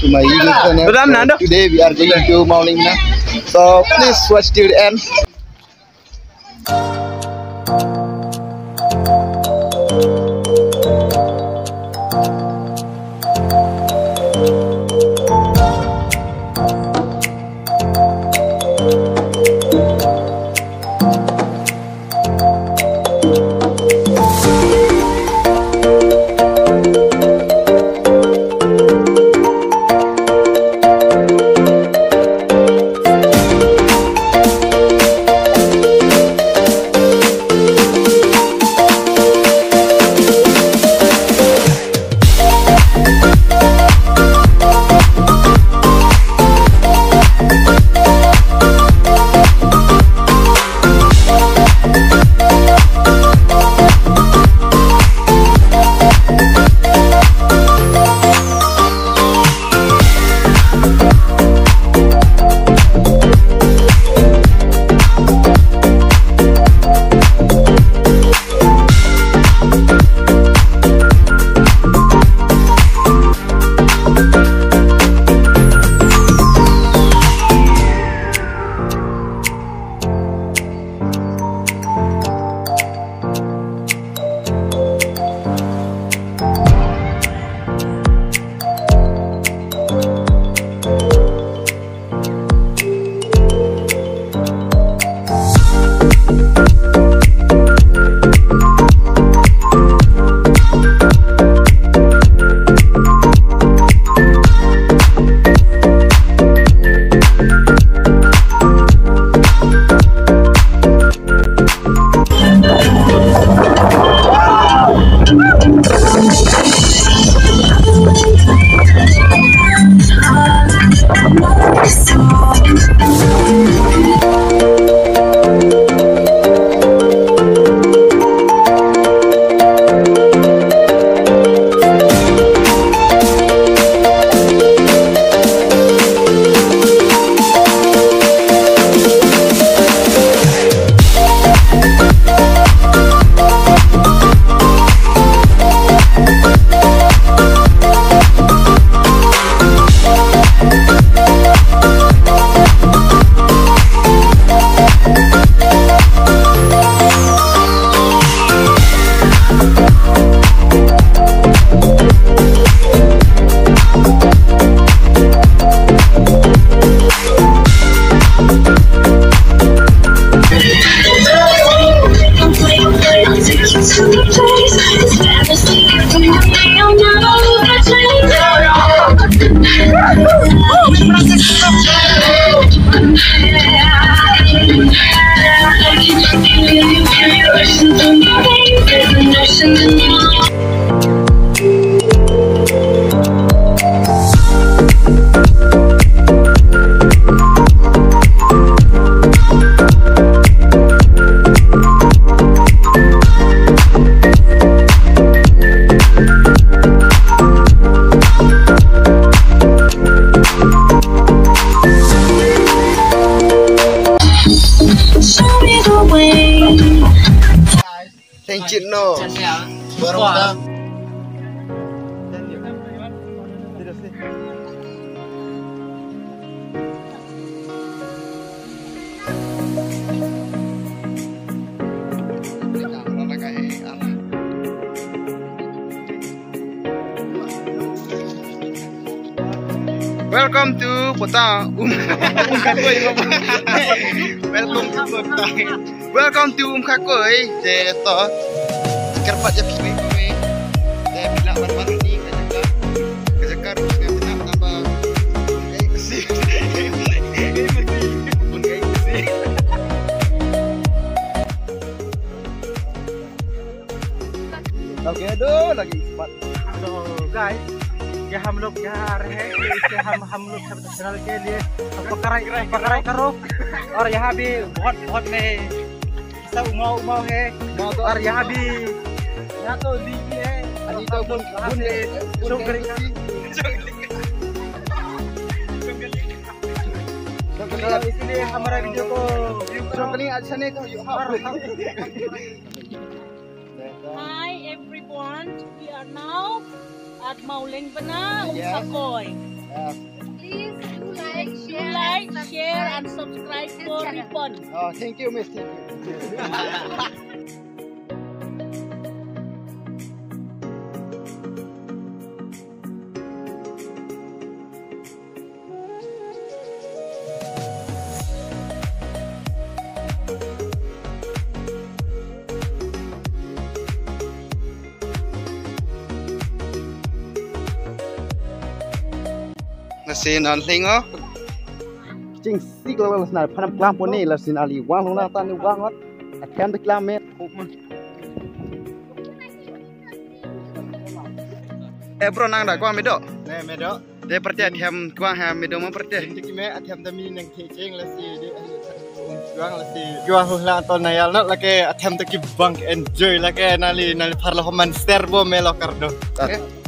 to my YouTube channel. So, today we are going to Mauling Na. So please watch till the end. Welcome to Kota Umkakoy. Welcome to Kota. Um- Welcome to Umkakoy. Jeto. Kerpat ya. Saya bila baru-baru ni harus tambah. Oke, aduh lagi cepat. Guys. ये हम लोग यहाँ आ रहे हैं इससे हम हम लोग सब चैनल के लिए पकड़ाई पकड़ाई करो। और यहाँ भी बहुत बहुत में सब उमाव उमाव है। और यहाँ भी यहाँ तो लीची है। इसलिए हमारा वीडियो को Cokling अच्छा नहीं Hi everyone, we are now at Mauleng Bana, Yeah. Usakoy. Please do like, Do share, like, and share, and subscribe for Ripon. Oh, thank you, Miss. Thank you. Nasi non lingo. Cing si kalau las na panam klam poni ali wang lona tan ni wang ot. Akan de klam met. Eh bro nang da kwa medo. De pertia thiam kwa ha medo mo mi Juang Juang na na athem ta ki bank enjoy lagi nali nali parlo homan servo melo kardo.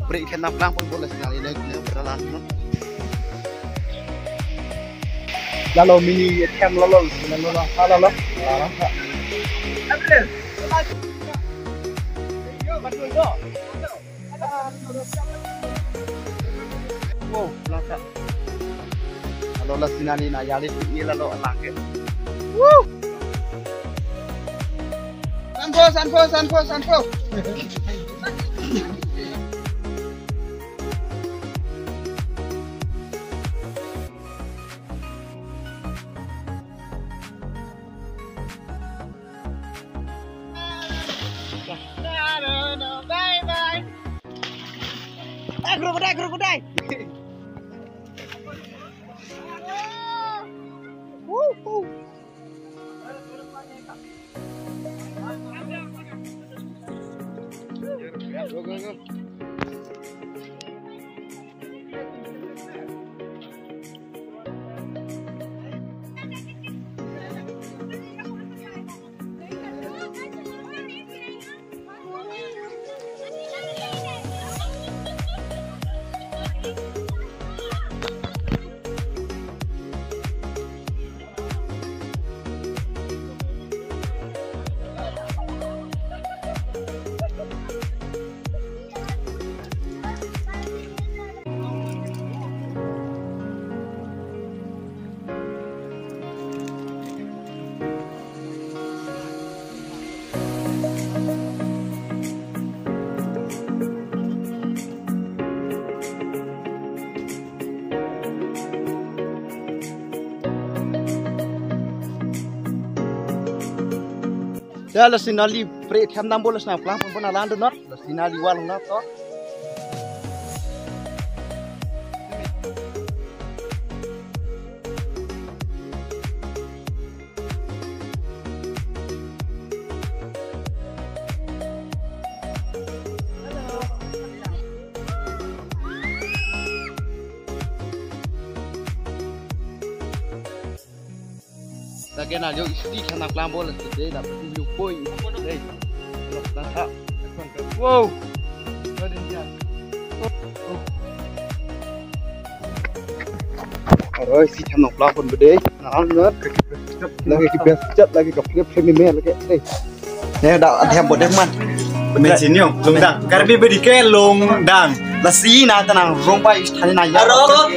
Beri ikan nak lang pun boleh leg Lalu mini lalu lalu lalu lalu. Wow, laka. Lalu lah sinali na yali laki. Woo! Sanfo, sanfo, sanfo, sanfo. 给我给我 Ya la sinali pre tham nam bolas na plang pun na landu not la sinali wal na to. Na yo isti tham nam plang bolas de la lu poi. Dei. Lo na ta. Wow. Rồi, si tham nam plang pun bede. Nah, ngot. Lagi kita cet lagi ke plep plep me lagi. Dei. Nè đạo ăn thèm bột đất man. Mình xin nhiều, lùng đằng. Karbi bedi ke lùng đằng. La si na tanang rong pai thani na ya.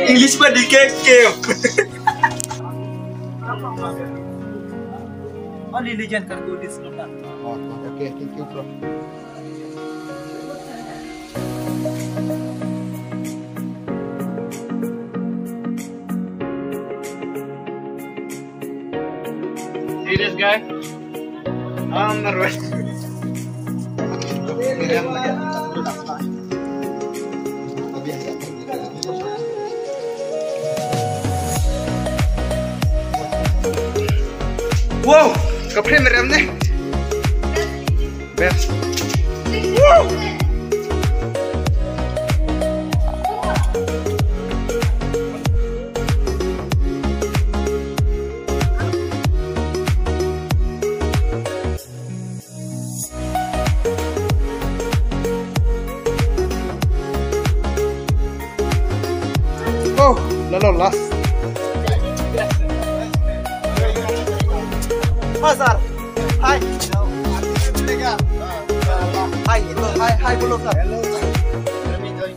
English bedi ke ke. Only legend can do this. Look Oh, okay, thank you bro. See this guy? I'm nervous. Wow, कपड़े मेरे हमने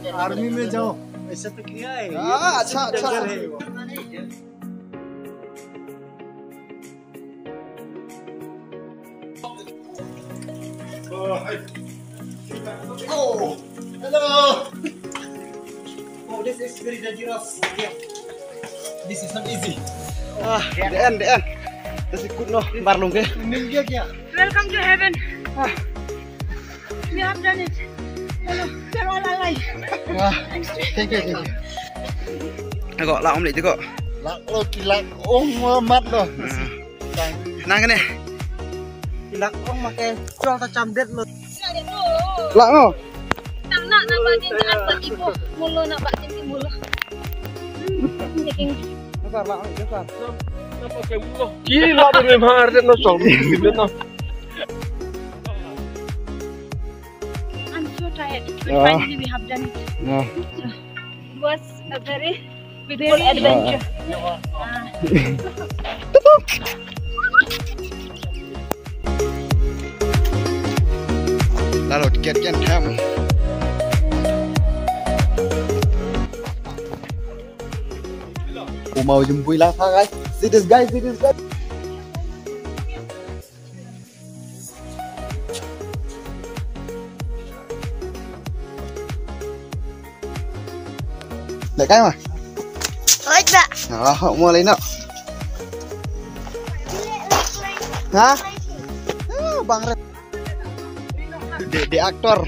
आर्मी में जाओ ऐसा तो किया है Ah, अच्छा अच्छा Hello. Oh, this is very dangerous. Yeah. This is not easy. Ah, DN DN. Terus ikut no, barlung ke. Ini dia kya? Welcome to heaven. We have done it. Vâng. gọi lạ ông lại chứ gọi lạ rồi kỳ lạ ông mất rồi nang cái này kỳ lạ ông mà kêu cho tao chăm biết luôn lạ không tam nak nak bagi tak apa ibu mulu nak bagi si mulu Besar lah, besar. Kita pakai mulu. Gila, benar-benar. Dia nak so tired. But Ah. finally we have done it. Nah. It was a very very adventure. Ah. Lalu tiket kan ham. Aku mau jemput lah guys. See this guys, see this guys. Được cái mà. Oi, tak. Đó, mua lấy. Hah? Ah, Bang Red. Di, di aktor.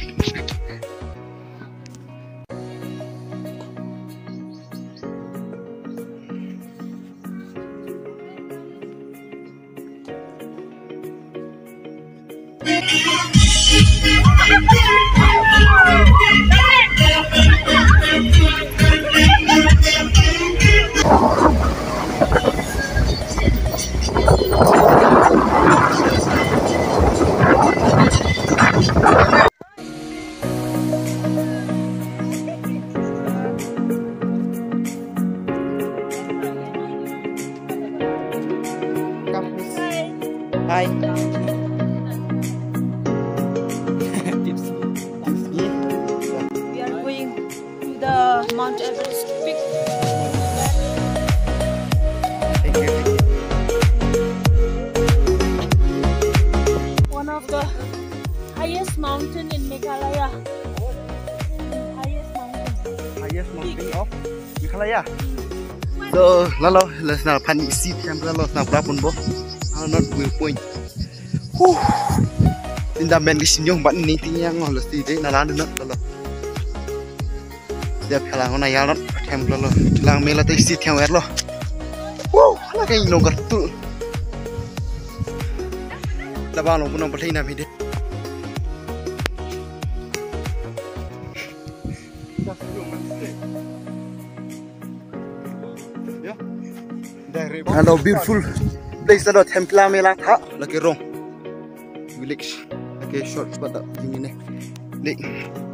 Meghalaya. So, lalo, let's now pan isi lalo na berapa pun bo. Now not point. Huh. Tinda men nyong ban ni tiang ngol si de na lan na lalo. Dia phalang na ya lot tiam lalo. Lang mela te isi wer lo. Huh, la kai no gar tu. La ba lo de. Hello, beautiful place. Hello, Templa Mela Tha. Lagi wrong. Village. Lagi short tak ini nih.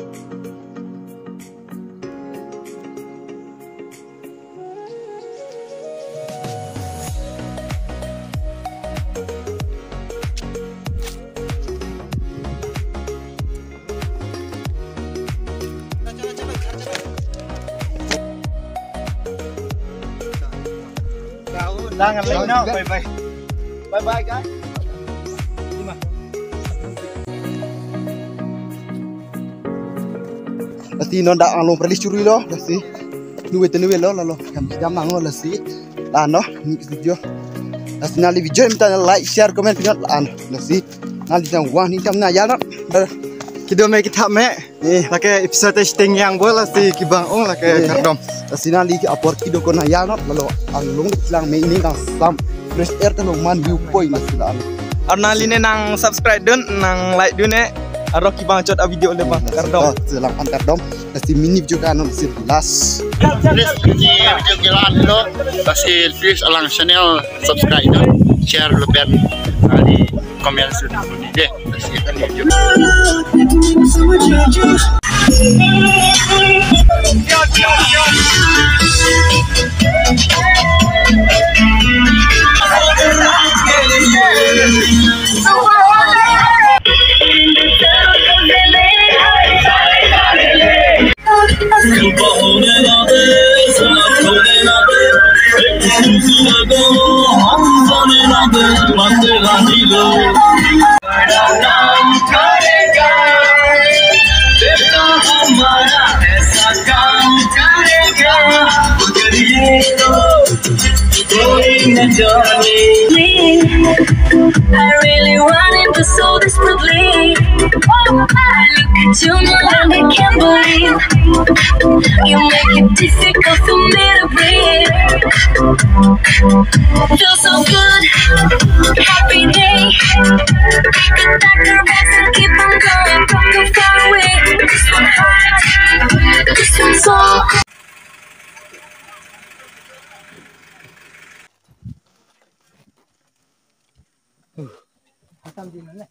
Dik. Jangan lagi no. Bye bye. Bye bye guys. Lasi non dak alo perlis curi lo, lasi. Nuwe te nuwe lo lo, kam jam mango lasi. La no, ni video. Lasi nali video minta like, share, comment pingat la an. Lasi nali jam wah ni jam na ya no. Kita mai kita me. Eh, Lake episode sting yang bola si kibang ong lake kardom. lasi nali ki apor kido ko na ya no, lalo ang long lang me ini kang sam. Fresh air te lo man view point lasi la an. Arna line nang subscribe dun, nang like dun eh. Aro ki bang cot a video le bang kardom. Selang an kardom. Lasi mini video kan sir last. Please di video kilan lo. Kasi please alang channel subscribe no. Share lo 旁边是，对，一分零九。बड़ा नाम करेगा बेटा हमारा ऐसा काम करेगा। करिए तो Rolling the journey. I really wanted to so desperately. Oh, I look at you now and I can't believe you make it difficult for me to breathe. Feel so good, happy day. 感じのね。